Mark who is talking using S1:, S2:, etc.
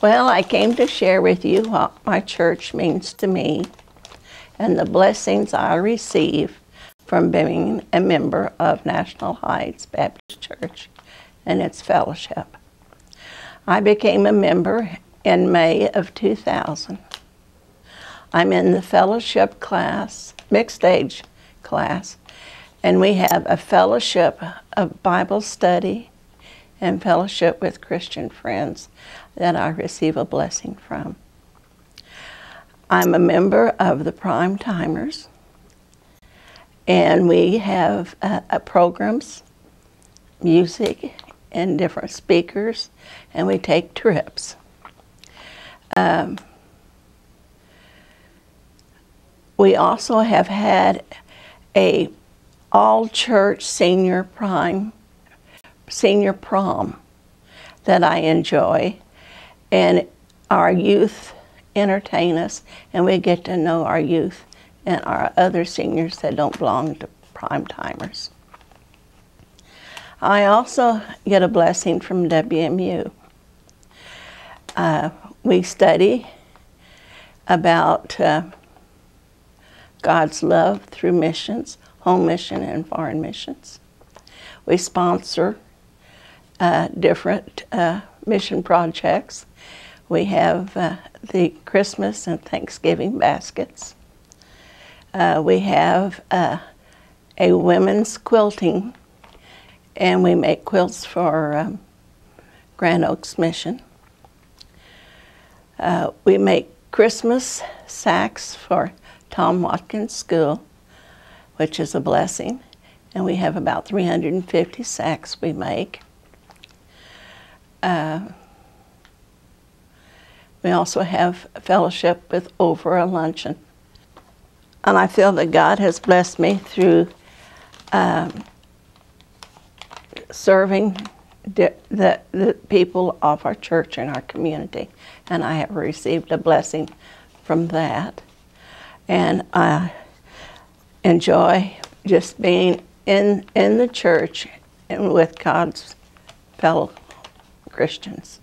S1: Well, I came to share with you what my church means to me and the blessings I receive from being a member of National Heights Baptist Church and its fellowship. I became a member in May of 2000. I'm in the fellowship class, mixed age class, and we have a fellowship of Bible study and fellowship with Christian friends that I receive a blessing from. I'm a member of the Prime Timers, and we have uh, uh, programs, music, and different speakers, and we take trips. Um, we also have had a all church senior prime senior prom that I enjoy and our youth entertain us and we get to know our youth and our other seniors that don't belong to prime timers. I also get a blessing from WMU. Uh, we study about uh, God's love through missions, home mission and foreign missions. We sponsor uh, different uh, mission projects. We have uh, the Christmas and Thanksgiving baskets. Uh, we have uh, a women's quilting, and we make quilts for um, Grand Oaks Mission. Uh, we make Christmas sacks for Tom Watkins School, which is a blessing. And we have about 350 sacks we make. Uh, we also have fellowship with over a luncheon. And I feel that God has blessed me through um, serving the, the, the people of our church and our community. And I have received a blessing from that. And I enjoy just being in, in the church and with God's fellow Christians.